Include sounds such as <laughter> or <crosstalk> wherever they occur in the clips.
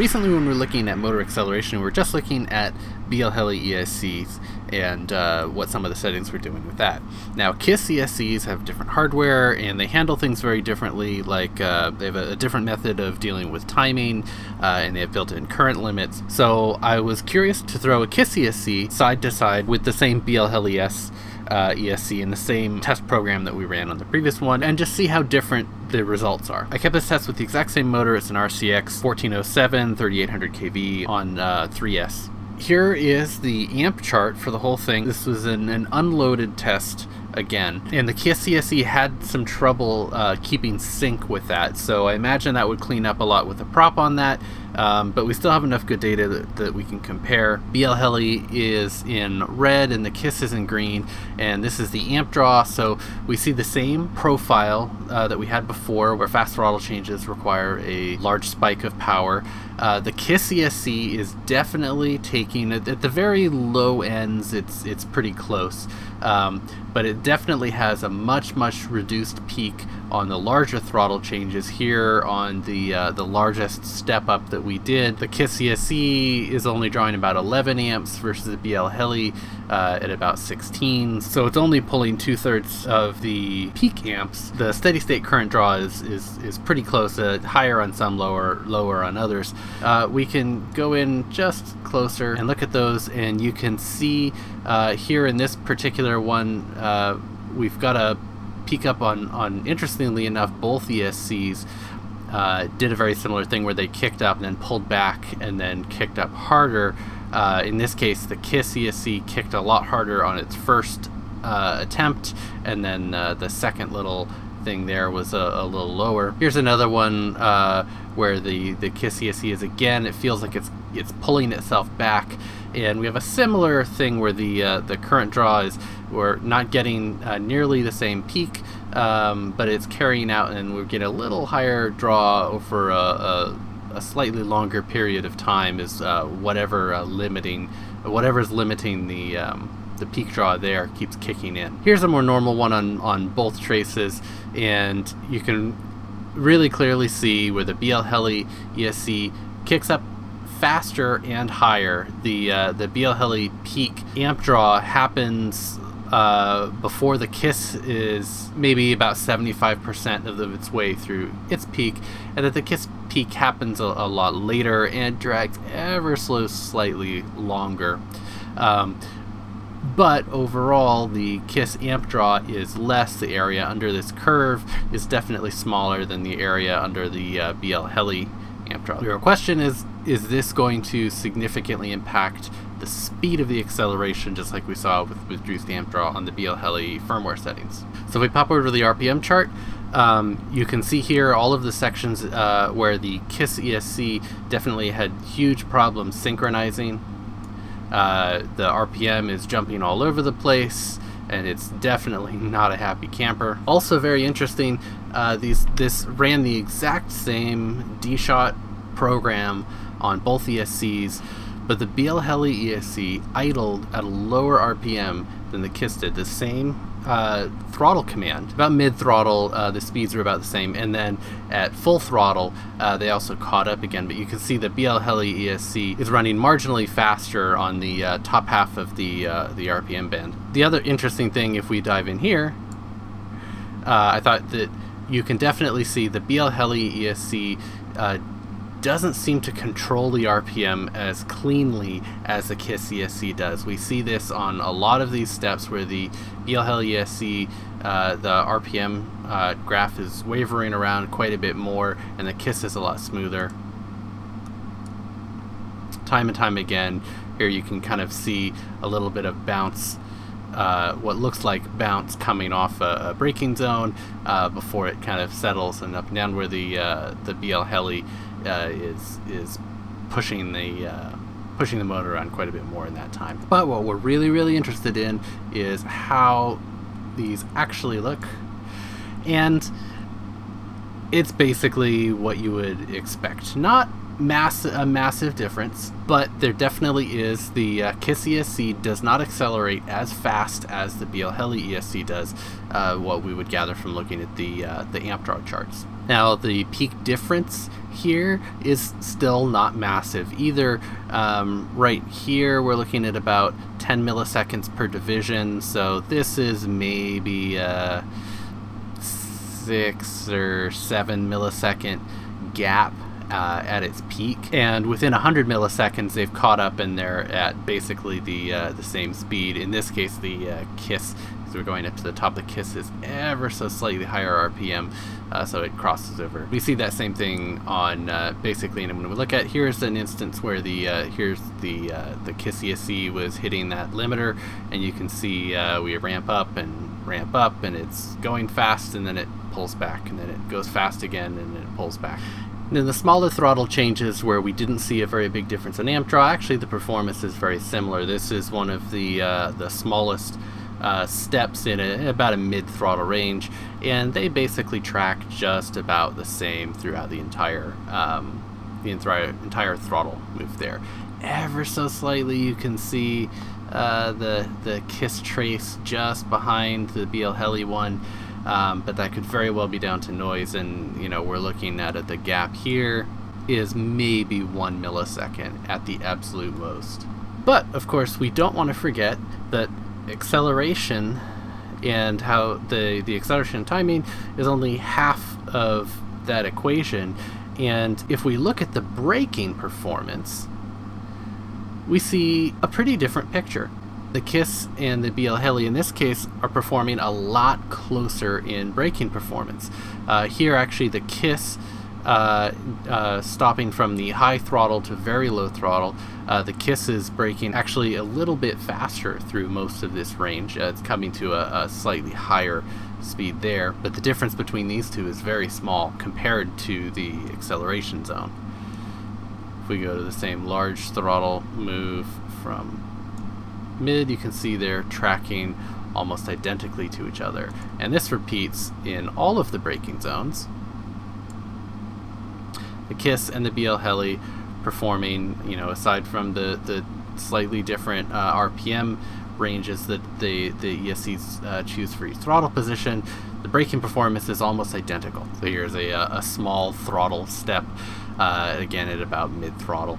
Recently when we were looking at motor acceleration, we were just looking at BLHeli ESCs and uh, what some of the settings were doing with that. Now KISS ESCs have different hardware and they handle things very differently, like uh, they have a, a, different method of dealing with timing uh, and they have built-in current limits. So I was curious to throw a KISS ESC side to side with the same BLHeli S uh, ESC in the same test program that we ran on the previous one and just see how different the results are. I kept this test with the exact same motor. It's an RCX 1407 3800 kV on uh, 3S. Here is the amp chart for the whole thing. This was an, an unloaded test again. And the ESC had some trouble uh, keeping sync with that, so I imagine that would clean up a lot with a prop on that. Um, but we still have enough good data that, that, we can compare. BLHeli is in red and the KISS is in green, and this is the amp draw, so we see the same profile uh, that we had before where fast throttle changes require a large spike of power. Uh, the KISS ESC is definitely taking, at, at the very low ends, it's, it's pretty close. Um, but it definitely has a much much reduced peak on the larger throttle changes here on the uh, the largest step up that we did. The KISS ESC is only drawing about 11 amps versus the BLHeli uh, at about 16, so it's only pulling two thirds of the peak amps. The steady state current draw is is, is pretty close, uh, higher on some, lower lower on others. Uh, we can go in just closer and look at those, and you can see uh, here in this particular one, uh, we've got a peak up on, on interestingly enough, both ESCs uh, did a very similar thing where they kicked up and then pulled back and then kicked up harder. Uh, in this case, the KISS ESC kicked a lot harder on its first uh, attempt, and then uh, the second little thing there was a, a little lower. Here's another one uh, where the, the KISS ESC is again, it feels like it's it's pulling itself back and we have a similar thing where the uh, the current draw is we're not getting uh, nearly the same peak um, but it's carrying out and we get a little higher draw over a, a, a slightly longer period of time is uh, whatever uh, limiting whatever's limiting the um, the peak draw there keeps kicking in. Here's a more normal one on, on both traces and you can really clearly see where the BLHeli ESC kicks up faster and higher. The uh, the BLHeli peak amp draw happens uh, before the kiss is maybe about 75% of its way through its peak, and that the kiss peak happens a, a lot later and drags ever so slightly longer. Um, but overall, the KISS amp draw is less. The area under this curve is definitely smaller than the area under the uh, BLHeli Your question is is this going to significantly impact the speed of the acceleration just like we saw with, Drew's amp draw on the BLHeli firmware settings. So if we pop over to the RPM chart, um, you can see here all of the sections uh, where the KISS ESC definitely had huge problems synchronizing. Uh, the RPM is jumping all over the place and it's definitely <laughs> not a happy camper. Also very interesting, uh, these this ran the exact same D-Shot program on both ESCs, but the BLHeli ESC idled at a lower RPM than the KISS did. The same uh, throttle command. About mid throttle, uh, the speeds are about the same, and then at full throttle, uh, they also caught up again. But you can see the BLHeli ESC is running marginally faster on the uh, top half of the uh, the RPM band. The other interesting thing, if we dive in here, I thought that you can definitely see the BLHeli ESC doesn't seem to control the RPM as cleanly as the KISS ESC does. We see this on a lot of these steps where the BLHeli ESC, uh, the RPM uh, graph is wavering around quite a bit more and the KISS is a lot smoother. Time and time again, here you can kind of see a little bit of bounce uh, what looks like bounce coming off a, a braking zone uh, before it kind of settles and up and down where the uh, the BLHeli uh, is is pushing the uh, pushing the motor around quite a bit more in that time. But what we're really really interested in is how these actually look, and it's basically what you would expect. Not mass a massive difference, but there definitely is. The uh, KISS ESC does not accelerate as fast as the BLHeli ESC does, uh, what we would gather from looking at the uh, the amp draw charts. Now the peak difference here is still not massive either. Um, right here we're looking at about 10 milliseconds per division, so this is maybe a six or seven millisecond gap uh, at its peak, and within 100 milliseconds, they've caught up and they're at basically the uh, the same speed. In this case, the uh, KISS, as we're going up to the top, the KISS is ever so slightly higher RPM, uh, so it crosses over. We see that same thing on uh, basically, and when we look at here's an instance where the uh, here's the the KISS ESC was hitting that limiter, and you can see we ramp up and ramp up, and it's going fast, and then it pulls back, and then it goes fast again, and it pulls back. In the smaller throttle changes where we didn't see a very big difference in amp draw, actually the performance is very similar. This is one of the uh, the smallest uh, steps in a, about a mid throttle range, and they basically track just about the same throughout the entire um, the entire entire throttle move there. Ever so slightly, you can see uh, the the Kiss trace just behind the BLHeli one. Um, but that could very well be down to noise and you know we're looking at it the gap here is maybe one millisecond at the absolute most. But of course we don't want to forget that acceleration and how the the acceleration timing is only half of that equation. And if we look at the braking performance we see a pretty different picture the KISS and the BLHeli in this case are performing a lot closer in braking performance. Uh, here actually the KISS uh, uh, stopping from the high throttle to very low throttle. Uh, the KISS is braking actually a little bit faster through most of this range. Uh, it's coming to a, a, slightly higher speed there, but the difference between these two is very small compared to the acceleration zone. If we go to the same large throttle move from mid, you can see they're tracking almost identically to each other. And this repeats in all of the braking zones. The KISS and the BLHeli performing, you know, aside from the, the slightly different uh, RPM ranges that the, the ESCs uh, choose for each throttle position, the braking performance is almost identical. So here's a, a small throttle step, uh, again at about mid throttle.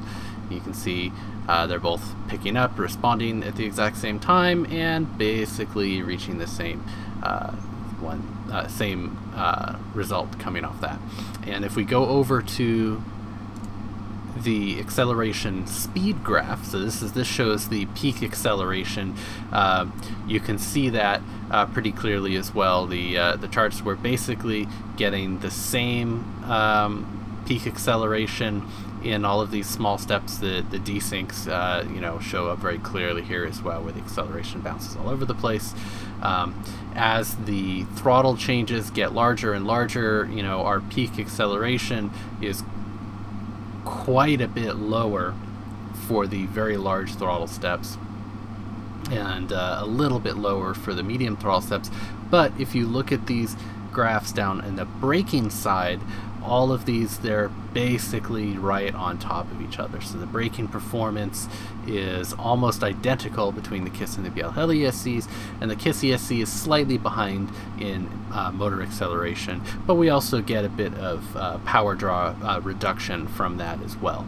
You can see uh, they're both picking up, responding at the exact same time, and basically reaching the same uh, one, uh, same uh, result coming off that. And if we go over to the acceleration speed graph, so this is this shows the peak acceleration. Uh, you can see that uh, pretty clearly as well. The the charts were basically getting the same um, peak acceleration in all of these small steps, the, the desyncs, uh, you know, show up very clearly here as well, where the acceleration bounces all over the place. Um, as the throttle changes get larger and larger, you know, our peak acceleration is quite a bit lower for the very large throttle steps and uh, a little bit lower for the medium throttle steps. But if you look at these graphs down in the braking side, all of these they're basically right on top of each other. So the braking performance is almost identical between the KISS and the BLHeli ESCs and the KISS ESC is slightly behind in uh, motor acceleration but we also get a bit of uh, power draw uh, reduction from that as well